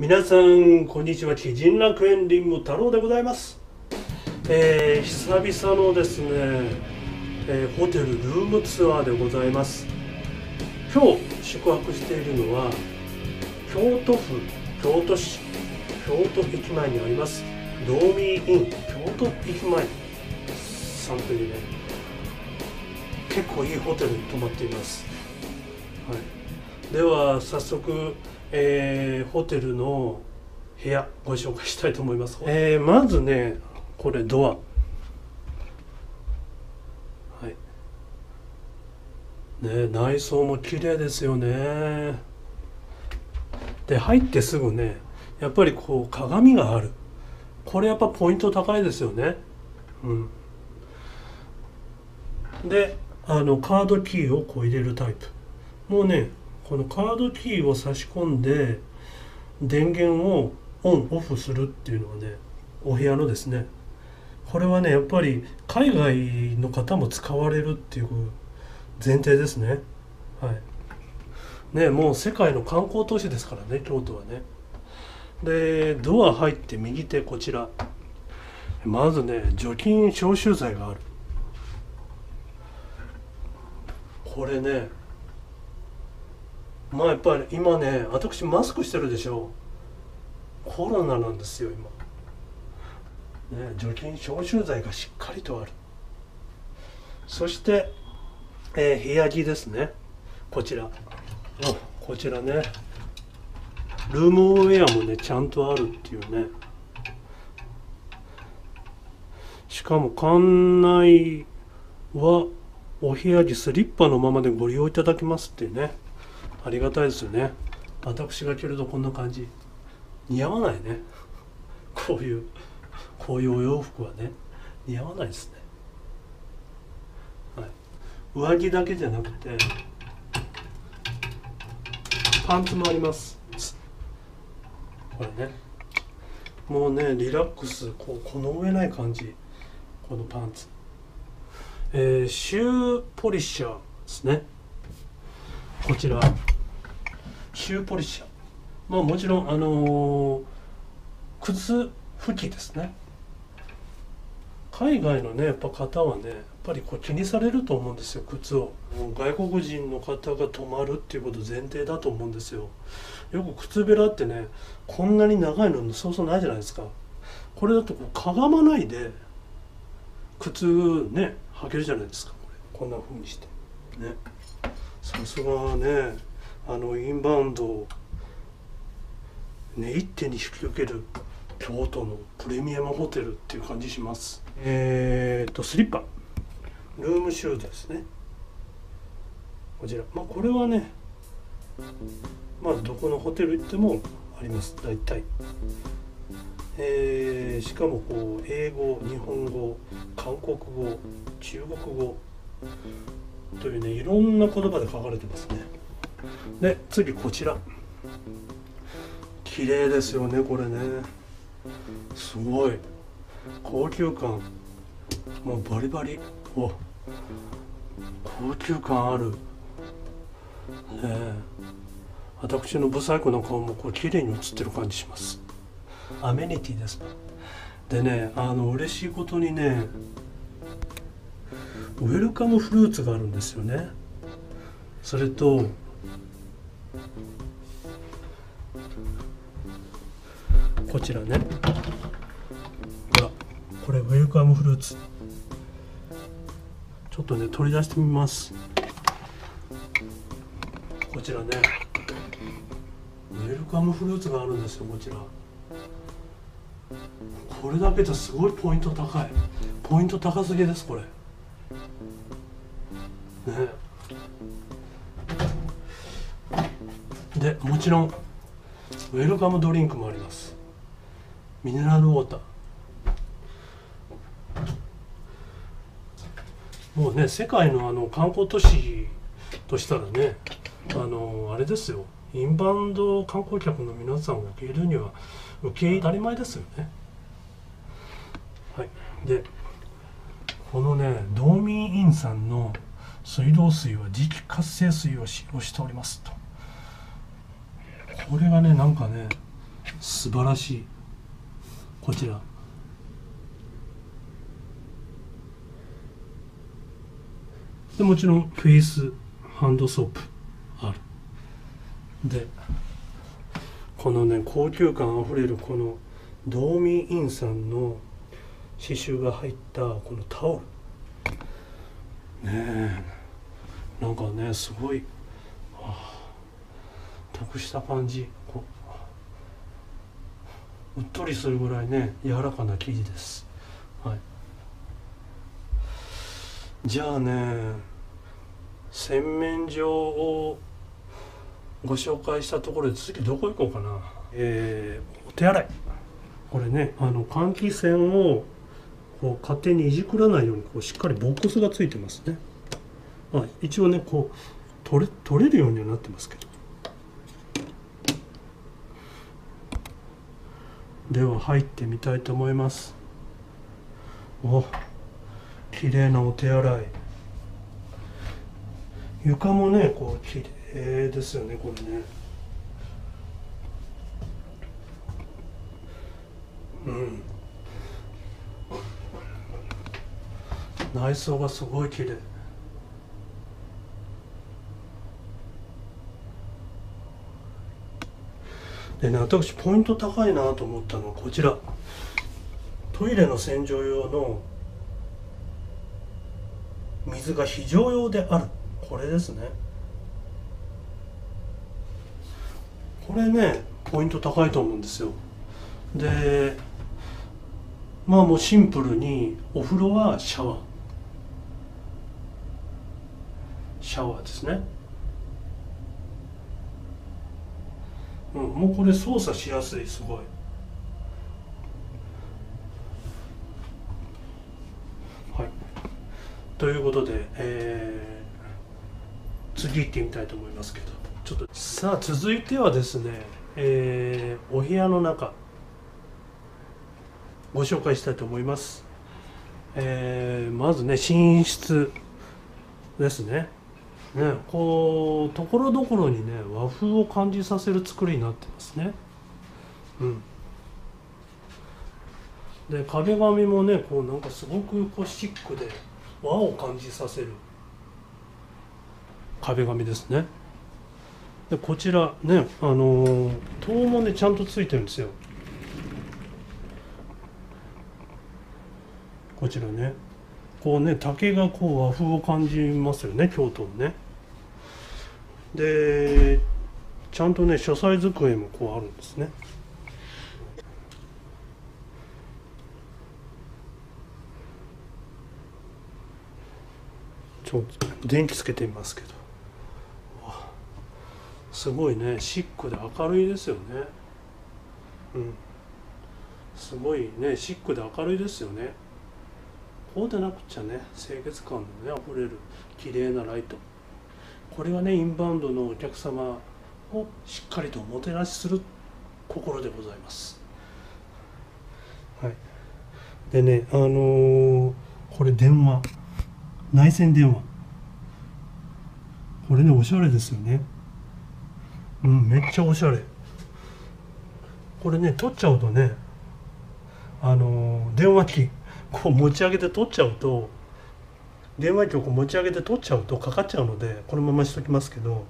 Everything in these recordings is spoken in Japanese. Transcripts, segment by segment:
皆さんこんにちは。奇人楽園林務太郎でございます、えー久々のですね、えーホテルルームツアーでございます。今日宿泊しているのは京都府京都市京都駅前にありますドーミーイン京都駅前さんというね結構いいホテルに泊まっています、はい、では早速、えーホテルの部屋ご紹介したいと思います、えーまずねこれドア。はい。ね内装も綺麗ですよね。で入ってすぐねやっぱりこう鏡がある。これやっぱポイント高いですよね。うん。であのカードキーをこう入れるタイプ。もうねこのカードキーを差し込んで電源をオンオフするっていうのはねお部屋のですねこれはねやっぱり海外の方も使われるっていう前提ですね。はい。ねもう世界の観光都市ですからね京都はね。でドア入って右手こちら。まずね除菌消臭剤がある。これねまあやっぱり今ね私マスクしてるでしょ。コロナなんですよ今。ね除菌消臭剤がしっかりとある。そして、えー部屋着ですね。こちら。おこちらね。ルームウェアもねちゃんとあるっていうね。しかも館内はお部屋着スリッパのままでご利用いただけますっていうね。ありがたいですよね。私が着るとこんな感じ。似合わないね。こういうこういうお洋服はね。似合わないですね、はい、上着だけじゃなくてパンツもあります。これね。もうねリラックスこうこの上ない感じ。このパンツ。えーシューポリッシャーですね。こちら。シューポリッシャ。ーまあもちろんあのー靴拭きですね。海外のねやっぱ方はねやっぱりこう気にされると思うんですよ靴を。外国人の方が泊まるっていうこと前提だと思うんですよ。よく靴べらってねこんなに長いのそうそうないじゃないですか。これだとこうかがまないで靴ね履けるじゃないですかこれ。こんな風にして。ね。さすがね。あのインバウンドをね一手に引き受ける京都のプレミアムホテルっていう感じします。えー、とスリッパ。ルームシューズですね。こちら。まあこれはねまあどこのホテル行ってもあります。大体。えーしかもこう英語日本語韓国語中国語というねいろんな言葉で書かれてますねで次こちら。綺麗ですよねこれね。すごい。高級感。もうバリバリ。お。高級感ある。ね。え私のブサイクな顔もこう綺麗に写ってる感じします。アメニティですでねあの嬉しいことにねウェルカムフルーツがあるんですよね。それとこちらね。ほらこれウェルカムフルーツちょっとね取り出してみます。こちらね。ウェルカムフルーツがあるんですよこちら。これだけですごいポイント高い。ポイント高すぎですこれ。ね。でもちろんウェルカムドリンクもあります。ミネラルウォーター。もうね世界のあの観光都市としたらねあのあれですよ。インバウンド観光客の皆さんを受け入れるには受け入れ当たり前ですよね。はい。でこのねドーミーインさんの水道水は磁気活性水を使用しておりますと。これがねなんかね素晴らしい。こちら。でもちろんフェイスハンドソープある。でこのね高級感あふれるこのドーミーインさんの刺繍が入ったこのタオル。ねえ。なんかねすごい、得した感じこう。うっとりするぐらいね柔らかな生地です。はい。じゃあね洗面所をご紹介したところで次どこ行こうかな。えー、お手洗い。これねあの換気扇をこう勝手にいじくらないようにこうしっかりボックスがついてますね。あ一応ねこう取れ取れるようにはなってますけどでは入ってみたいと思います。お綺麗なお手洗い。床もねこう綺麗ですよねこれね。うん。内装がすごい綺麗。でね私ポイント高いなと思ったのはこちら。トイレの洗浄用の水が非常用である。これですね。これねポイント高いと思うんですよ。でまあもうシンプルにお風呂はシャワー。シャワーですね。うん、もうこれ操作しやすいすごい。はい。ということで、えー、次行ってみたいと思いますけど。ちょっとさあ続いてはですね、えー、お部屋の中ご紹介したいと思います、えー、まずね寝室ですね。ねこうところどころにね和風を感じさせる作りになってますね。うん。で壁紙もねこうなんかすごくこうシックで和を感じさせる。壁紙ですね。でこちらねあのー、塔もねちゃんとついてるんですよ。こちらね。こうね竹がこう和風を感じますよね京都のね。でちゃんとね書斎机もこうあるんですね。ちょっと電気つけてみますけど。すごいねシックで明るいですよね。うん。すごいねシックで明るいですよね。こうでなくちゃね清潔感のねあふれる綺麗なライト。これはねインバウンドのお客様をしっかりとおもてなしする心でございます。はい、でねあのー、これ電話。内線電話。これねおしゃれですよね。うんめっちゃおしゃれ。これね取っちゃうとねあのー、電話機。こう持ち上げて取っちゃうと電話機をこう持ち上げて取っちゃうとかかっちゃうのでこのまましときますけど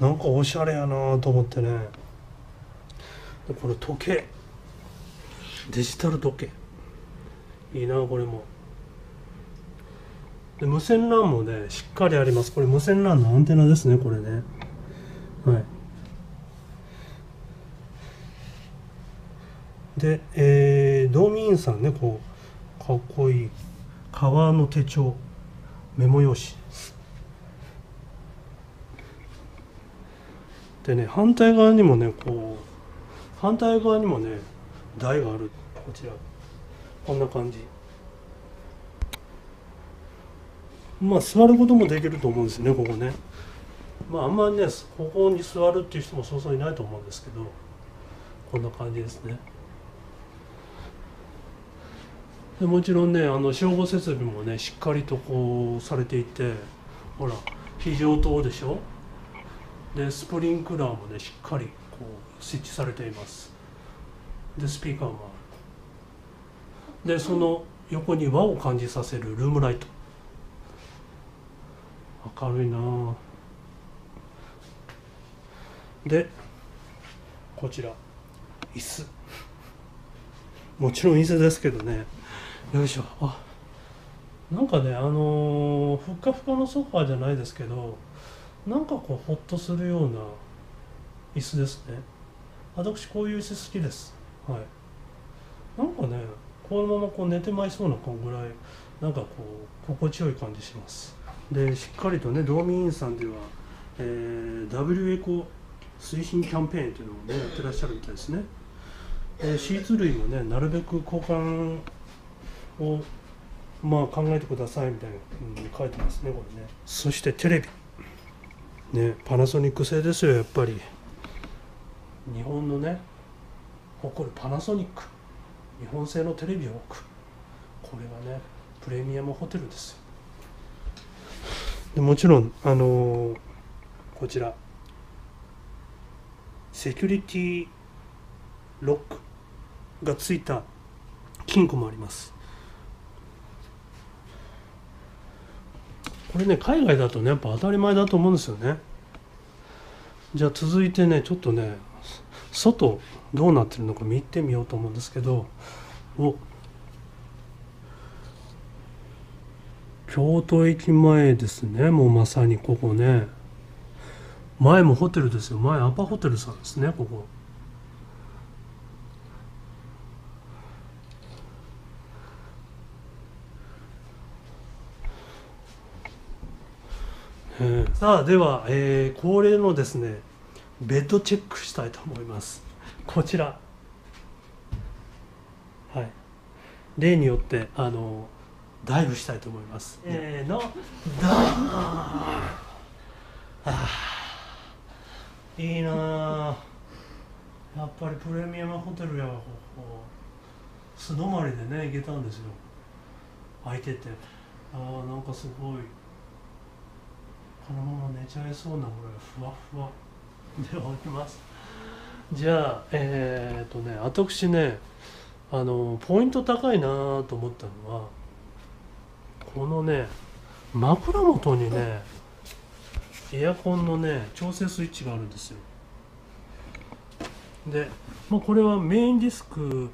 なんかおしゃれやなと思ってね。これ時計。デジタル時計。いいなこれも。で無線 LAN もねしっかりあります。これ無線 LAN のアンテナですねこれね。はい。で、えー、ドーミーンさんねこうかっこいい。革の手帳。メモ用紙。でね反対側にもねこう反対側にもね台がある。こちら。こんな感じ。まあ座ることもできると思うんですねここね。まああんまりねここに座るっていう人もそうそういないと思うんですけどこんな感じですね。でもちろんねあの消防設備もねしっかりとこうされていてほら非常灯でしょ？でスプリンクラーもねしっかりこう設置されています。でスピーカーもある。でその横に和を感じさせるルームライト。明るいな。でこちら椅子。もちろん椅子ですけどね。よいしょ。あなんかねあのーふっかふかのソファーじゃないですけどなんかこうホッとするような椅子ですね。私こういう椅子好きです。はい。なんかねこのままこう寝てまいそうなこぐらいなんかこう心地よい感じします。でしっかりとね道民院さんでは、えー、W エコ推進キャンペーンというのをねやってらっしゃるみたいですね。でシーツ類もねなるべく交換をまあ考えてくださいみたいな風に書いてますねこれね。そしてテレビ。ねパナソニック製ですよやっぱり。日本のね誇るパナソニック日本製のテレビを置く。これがねプレミアムホテルですよ。でもちろんあのーこちら。セキュリティロックがついた金庫もありますこれね海外だとねやっぱ当たり前だと思うんですよね。じゃあ続いてねちょっとね外どうなってるのか見てみようと思うんですけどお京都駅前ですねもうまさにここね。前もホテルですよ。前アパホテルさんですねここ。さあでは、えー恒例のですねベッドチェックしたいと思います。こちら。はい。例によってあのダイブしたいと思います。せーのダーン。いいなあやっぱりプレミアムホテルやここ。素泊まりでね行けたんですよ。空いてて。あーなんかすごいこのまま寝ちゃいそうなぐらいふわふわでおります。じゃあえー、っとね私ねあのポイント高いなと思ったのはこのね枕元にねエアコンのね調整スイッチがあるんですよ。で、まあ、これはメインディスク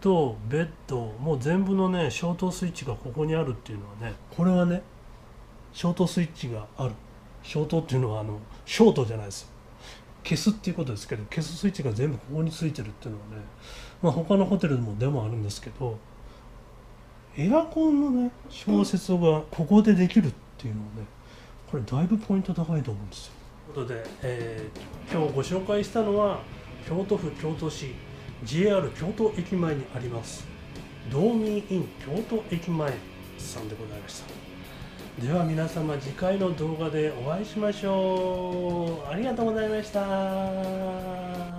とベッドもう全部のね消灯スイッチがここにあるっていうのはねこれはね消灯スイッチがある。消灯っていうのはあのショートじゃないですよ。消すっていうことですけど消すスイッチが全部ここについてるっていうのはね、まあ、他のホテルでもでもあるんですけどエアコンのね調節がここでできるっていうのはねこれだいぶポイント高いと思うんですよ。ということで、えー今日ご紹介したのは京都府京都市 JR 京都駅前にあります道民イン京都駅前さんでございました。では皆様次回の動画でお会いしましょう。ありがとうございました。